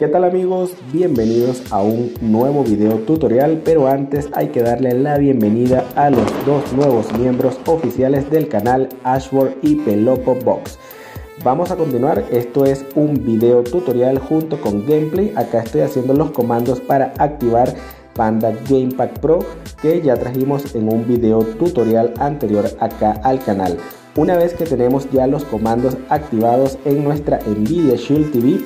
¿Qué tal amigos? Bienvenidos a un nuevo video tutorial, pero antes hay que darle la bienvenida a los dos nuevos miembros oficiales del canal Ashworth y Pelopo Box. Vamos a continuar, esto es un video tutorial junto con gameplay, acá estoy haciendo los comandos para activar Panda Gamepack Pro que ya trajimos en un video tutorial anterior acá al canal. Una vez que tenemos ya los comandos activados en nuestra Nvidia Shield TV,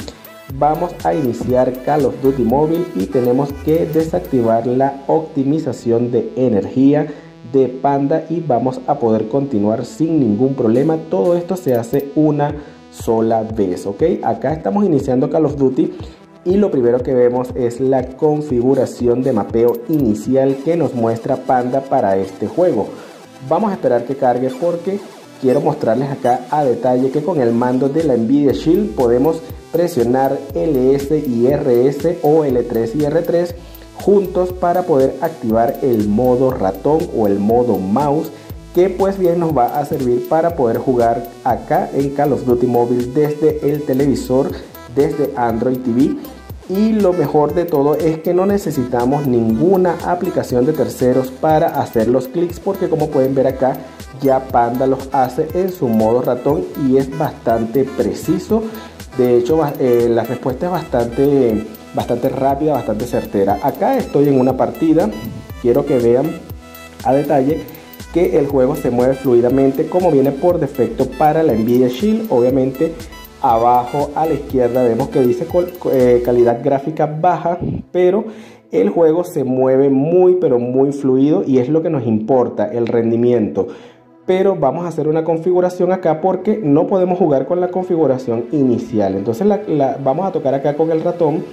vamos a iniciar Call of Duty Mobile y tenemos que desactivar la optimización de energía de Panda y vamos a poder continuar sin ningún problema. Todo esto se hace una sola vez, ¿ok? Acá estamos iniciando Call of Duty y lo primero que vemos es la configuración de mapeo inicial que nos muestra Panda para este juego. Vamos a esperar que cargue porque quiero mostrarles acá a detalle que con el mando de la Nvidia Shield podemos presionar LS y RS o L3 y R3 juntos para poder activar el modo ratón o el modo mouse que pues bien nos va a servir para poder jugar acá en Call of Duty Mobile desde el televisor desde Android TV y lo mejor de todo es que no necesitamos ninguna aplicación de terceros para hacer los clics porque como pueden ver acá ya Panda los hace en su modo ratón y es bastante preciso de hecho eh, la respuesta es bastante bastante rápida bastante certera. Acá estoy en una partida. Quiero que vean a detalle que el juego se mueve fluidamente como viene por defecto para la Nvidia Shield. Obviamente abajo a la izquierda vemos que dice eh, calidad gráfica baja, pero el juego se mueve muy pero muy fluido y es lo que nos importa, el rendimiento. Pero vamos a hacer una configuración acá porque no podemos jugar con la configuración inicial. Entonces la, vamos a tocar acá con el ratón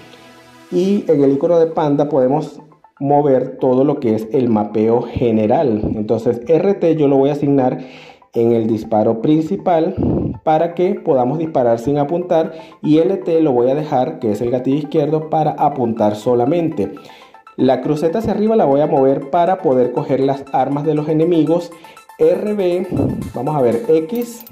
y en el icono de panda podemos mover todo lo que es el mapeo general. Entonces RT yo lo voy a asignar en el disparo principal para que podamos disparar sin apuntar y LT lo voy a dejar que es el gatillo izquierdo para apuntar solamente. La cruceta hacia arriba la voy a mover para poder coger las armas de los enemigos. RB, vamos a ver, X.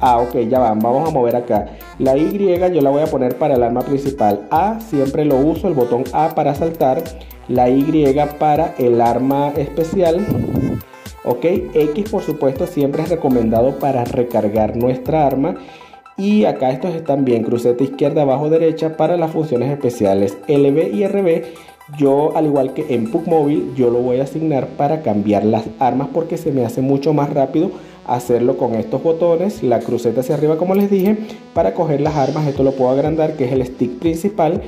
Ah, ok, ya van, vamos a mover acá. La Y yo la voy a poner para el arma principal. A siempre lo uso, el botón A para saltar. La Y para el arma especial ok X por supuesto siempre es recomendado para recargar nuestra arma y acá estos están bien cruceta izquierda abajo derecha para las funciones especiales LB y RB yo al igual que en PUC móvil yo lo voy a asignar para cambiar las armas porque se me hace mucho más rápido hacerlo con estos botones la cruceta hacia arriba como les dije para coger las armas esto lo puedo agrandar que es el stick principal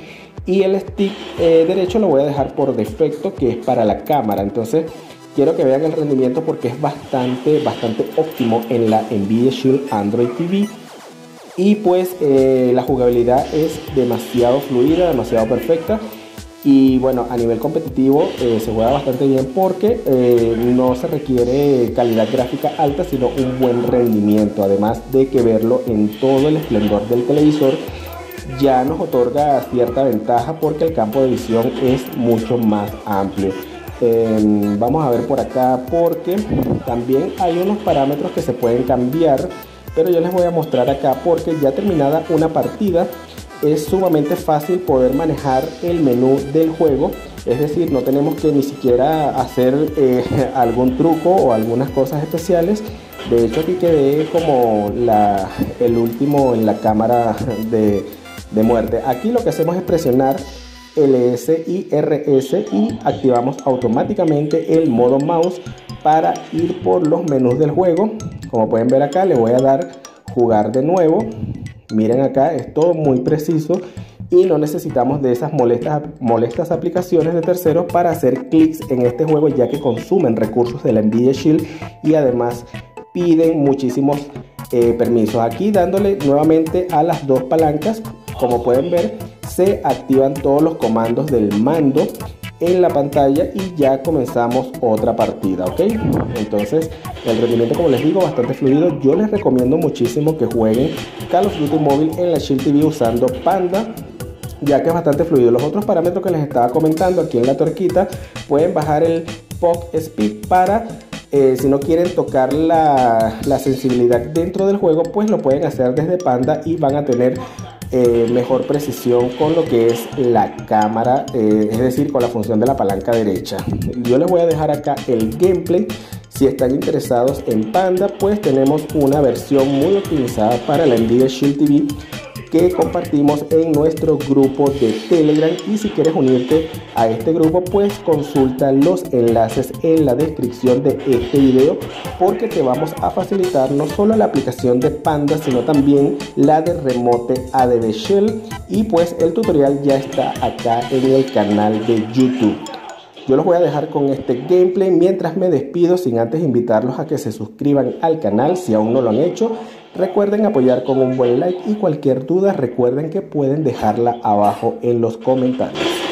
y el stick eh, derecho lo voy a dejar por defecto que es para la cámara entonces quiero que vean el rendimiento porque es bastante, bastante óptimo en la Nvidia Shield Android TV. Y pues eh, la jugabilidad es demasiado fluida, demasiado perfecta. Y bueno, a nivel competitivo eh, se juega bastante bien porque eh, no se requiere calidad gráfica alta, sino un buen rendimiento. Además de que verlo en todo el esplendor del televisor ya nos otorga cierta ventaja porque el campo de visión es mucho más amplio. Em, vamos a ver por acá porque también hay unos parámetros que se pueden cambiar pero yo les voy a mostrar acá porque ya terminada una partida es sumamente fácil poder manejar el menú del juego es decir no tenemos que ni siquiera hacer eh, algún truco o algunas cosas especiales de hecho aquí quedé como el último en la cámara de, de muerte aquí lo que hacemos es presionar LS y RS y activamos automáticamente el modo mouse para ir por los menús del juego. Como pueden ver acá, le voy a dar jugar de nuevo. Miren acá, es todo muy preciso y no necesitamos de esas molestas, molestas aplicaciones de terceros para hacer clics en este juego ya que consumen recursos de la Nvidia Shield y además piden muchísimos eh, permisos. Aquí dándole nuevamente a las dos palancas, como pueden ver, se activan todos los comandos del mando en la pantalla y ya comenzamos otra partida, ¿ok? Entonces, el rendimiento, como les digo, bastante fluido. Yo les recomiendo muchísimo que jueguen Call of Duty Mobile en la Shield TV usando Panda, ya que es bastante fluido. Los otros parámetros que les estaba comentando aquí en la torquita, pueden bajar el POC Speed para eh, si no quieren tocar la, la, sensibilidad dentro del juego, pues lo pueden hacer desde Panda y van a tener eh, mejor precisión con lo que es la cámara, eh, es decir, con la función de la palanca derecha. Yo les voy a dejar acá el gameplay. Si están interesados en Panda, pues tenemos una versión muy optimizada para la Nvidia Shield TV que compartimos en nuestro grupo de Telegram. Y si quieres unirte a este grupo pues consulta los enlaces en la descripción de este video porque te vamos a facilitar no solo la aplicación de Panda sino también la de Remote ADB Shell. Y pues el tutorial ya está acá en el canal de YouTube. Yo los voy a dejar con este gameplay. Mientras me despido sin antes invitarlos a que se suscriban al canal si aún no lo han hecho Recuerden apoyar con un buen like y cualquier duda recuerden que pueden dejarla abajo en los comentarios.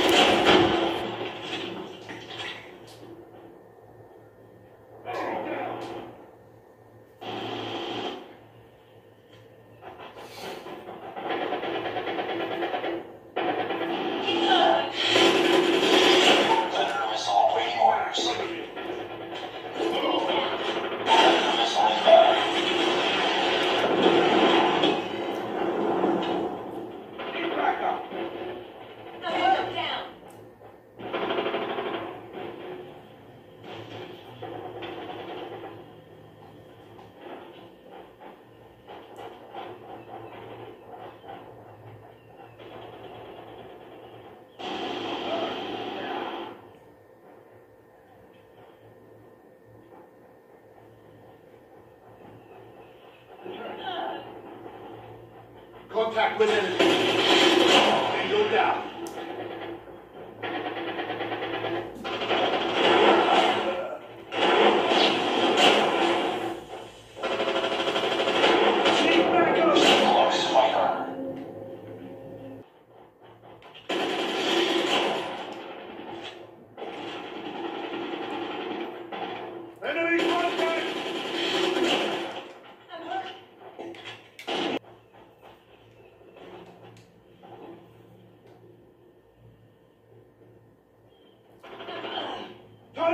Contact with enemy.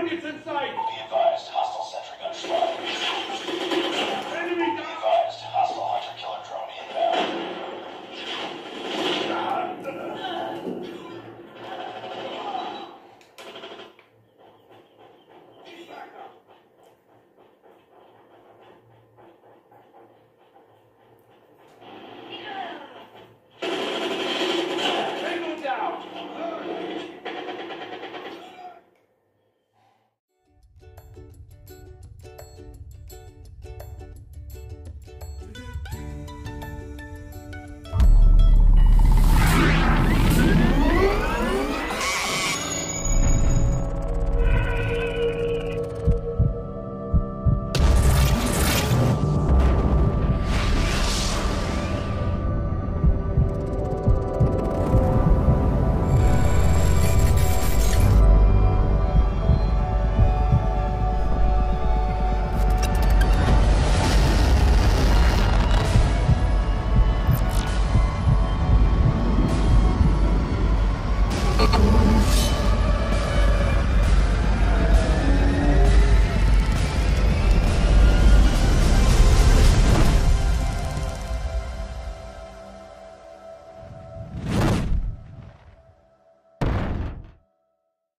Targets in sight!